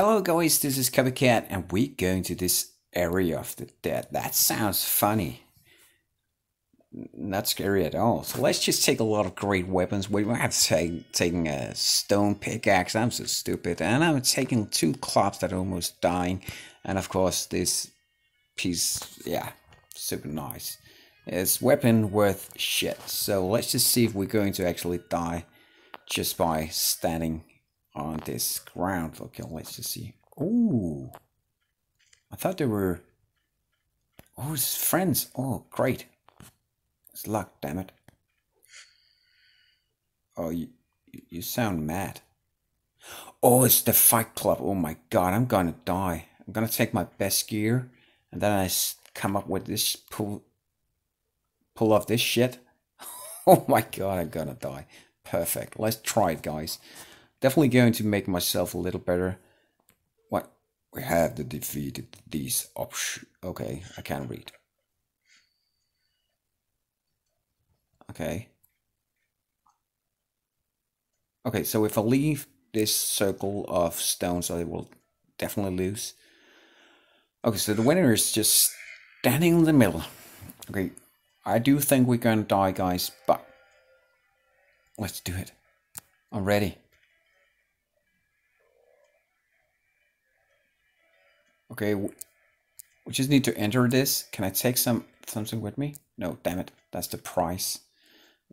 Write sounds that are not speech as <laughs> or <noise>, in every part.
Hello guys, this is Copycat and we're going to this arena of the dead. That sounds funny. Not scary at all. So let's just take a lot of great weapons. We have take, taking a stone pickaxe. I'm so stupid. And I'm taking two clubs that are almost dying. And of course this piece, yeah, super nice. It's weapon worth shit. So let's just see if we're going to actually die just by standing on this ground. Okay, let's just see. Oh, I thought they were... Oh, it's friends. Oh, great. It's luck, damn it. Oh, you, you sound mad. Oh, it's the fight club. Oh my god, I'm gonna die. I'm gonna take my best gear and then I come up with this pull pull off this shit. <laughs> oh my god, I'm gonna die. Perfect. Let's try it, guys. Definitely going to make myself a little better. What? We have the defeated these options. Okay, I can't read. Okay. Okay, so if I leave this circle of stones, I will definitely lose. Okay, so the winner is just standing in the middle. Okay, I do think we're gonna die, guys, but let's do it. I'm ready. Okay, we just need to enter this. Can I take some something with me? No, damn it. That's the price.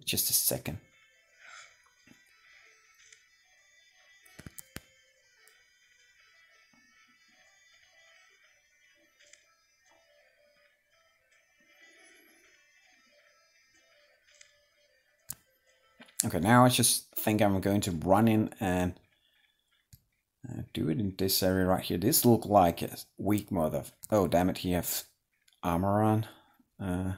Just a second. Okay, now I just think I'm going to run in and uh, do it in this area right here. This look like a weak mother. Oh, damn it, he have armor on. Uh,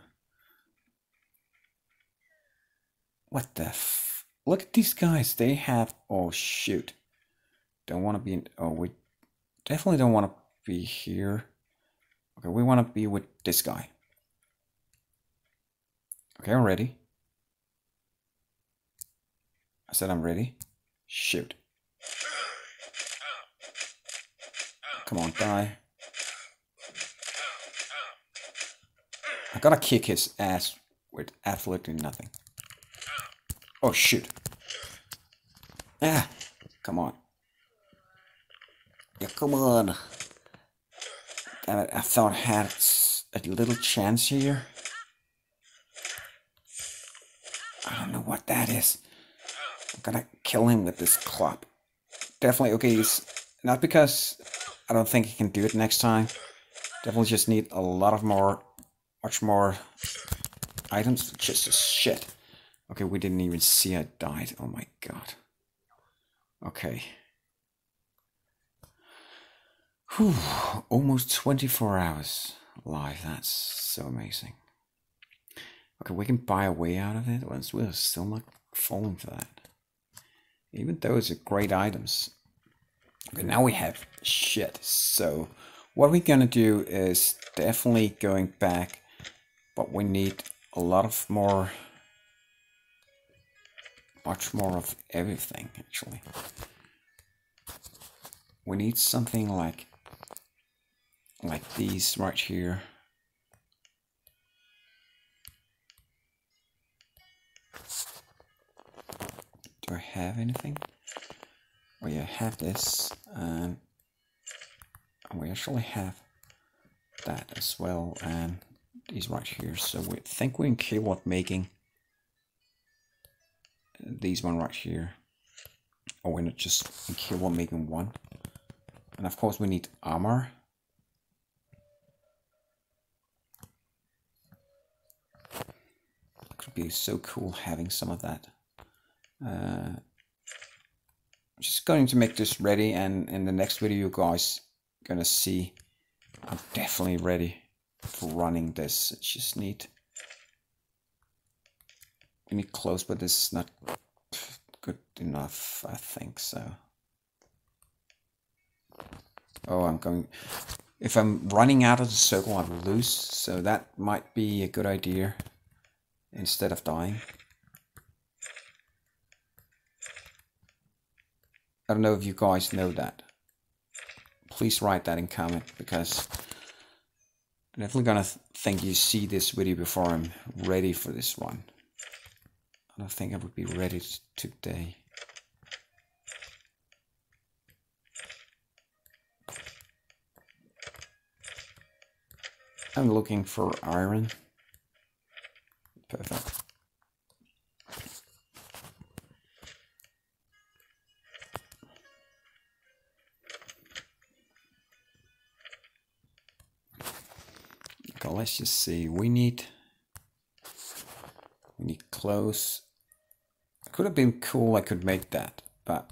what the Look at these guys. They have... Oh, shoot. Don't want to be... In, oh, we definitely don't want to be here. Okay, we want to be with this guy. Okay, I'm ready. I said I'm ready. Shoot. Come on, die. I gotta kick his ass with absolutely nothing. Oh, shoot. Ah, come on. Yeah, come on. Damn it, I thought I had a little chance here. I don't know what that is. I'm gonna kill him with this club. Definitely, okay, he's not because I don't think he can do it next time. Definitely just need a lot of more, much more items. Just shit. Okay, we didn't even see I died. Oh my god. Okay. Whew, almost 24 hours live. That's so amazing. Okay, we can buy a way out of it. We're still not falling for that. Even though it's a great items. Okay, now we have shit. So what we're gonna do is definitely going back, but we need a lot of more, much more of everything actually. We need something like, like these right here. Do I have anything? We have this and we actually have that as well and these right here. So we think we can keep on making these one right here or we're not just keep on making one. And of course we need armor. Could be so cool having some of that. Uh, just going to make this ready and in the next video you guys gonna see I'm definitely ready for running this. It's just need we need close but this is not good enough I think so. Oh I'm going if I'm running out of the circle I will lose so that might be a good idea instead of dying. I don't know if you guys know that. please write that in comment because I'm definitely gonna th think you see this video before I'm ready for this one. I don't think I would be ready today. I'm looking for iron. Perfect. Let's just see. We need we need close. Could have been cool I could make that, but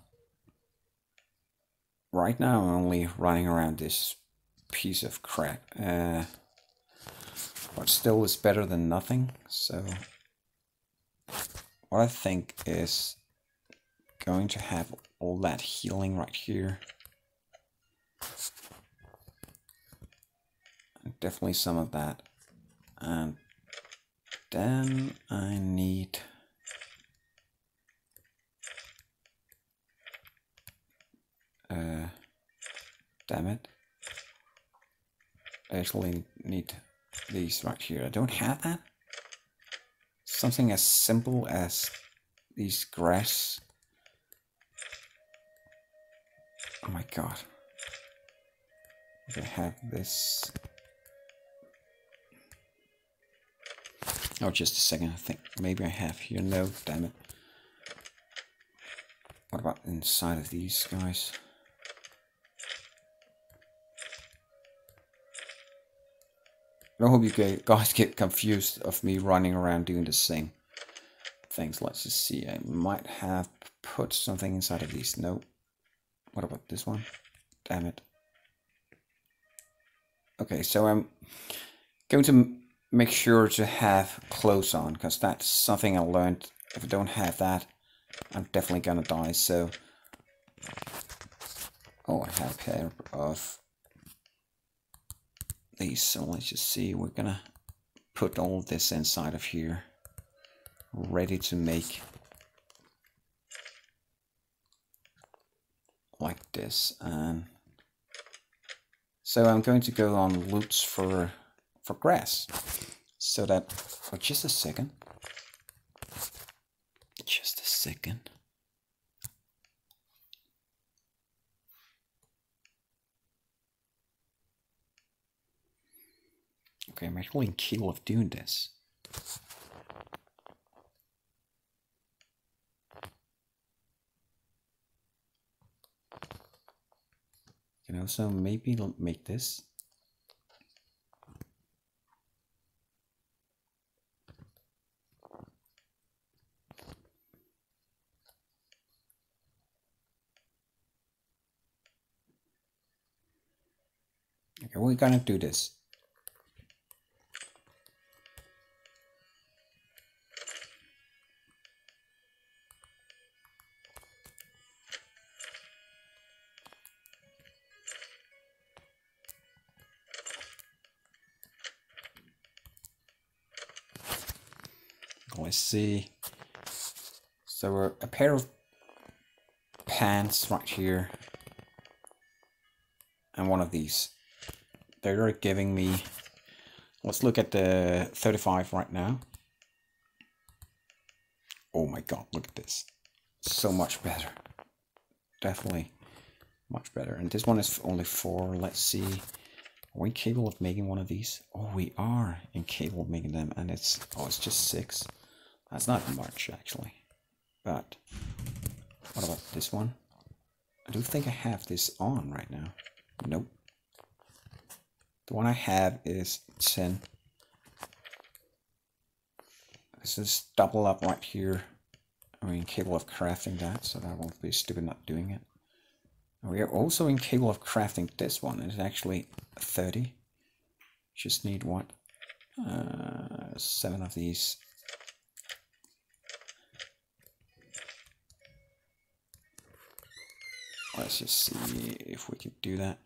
right now I'm only running around this piece of crap. Uh, but still it's better than nothing. So what I think is going to have all that healing right here. Definitely some of that. And then I need uh damn it. I actually need these right here. I don't have that. Something as simple as these grass. Oh my god. I have this. Oh, just a second. I think maybe I have here. No, damn it. What about inside of these guys? I hope you guys get confused of me running around doing the same things. Let's just see. I might have put something inside of these. No. What about this one? Damn it. Okay, so I'm going to make sure to have clothes on because that's something I learned. If I don't have that, I'm definitely gonna die. So, oh, I have a pair of these. So let's just see. We're gonna put all this inside of here, ready to make like this. And so I'm going to go on loots for for grass, so that for just a second, just a second. Okay, I'm actually capable of doing this. You know, so maybe make this. Okay, we're gonna do this. Let's see. So a pair of pants right here. And one of these. They're giving me... Let's look at the 35 right now. Oh my god, look at this. So much better. Definitely much better. And this one is only four. Let's see. Are we capable of making one of these? Oh, we are incapable of making them. And it's, oh, it's just six. That's not much, actually. But, what about this one? I do think I have this on right now. Nope. The one I have is 10. This is double up right here. I mean, capable of crafting that, so that won't be stupid not doing it. We are also incapable of crafting this one. It's actually 30. Just need what? Uh, seven of these Let's just see if we could do that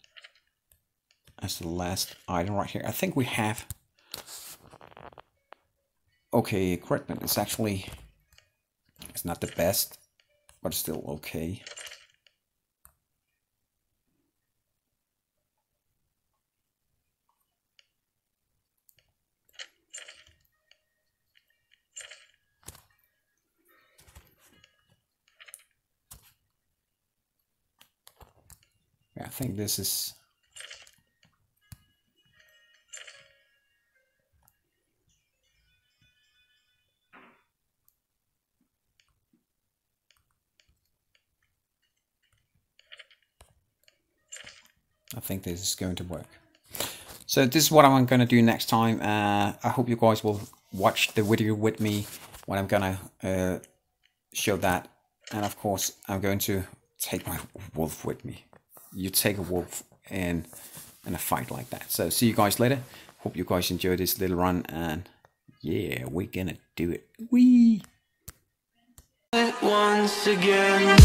as the last item right here. I think we have... Okay, equipment. It's actually... It's not the best, but still okay. I think this is I think this is going to work. So this is what I'm going to do next time. Uh, I hope you guys will watch the video with me when I'm going to uh, show that. And of course, I'm going to take my wolf with me. You take a wolf in, in a fight like that. So see you guys later. Hope you guys enjoyed this little run. And yeah, we're going to do it. Wee! Once again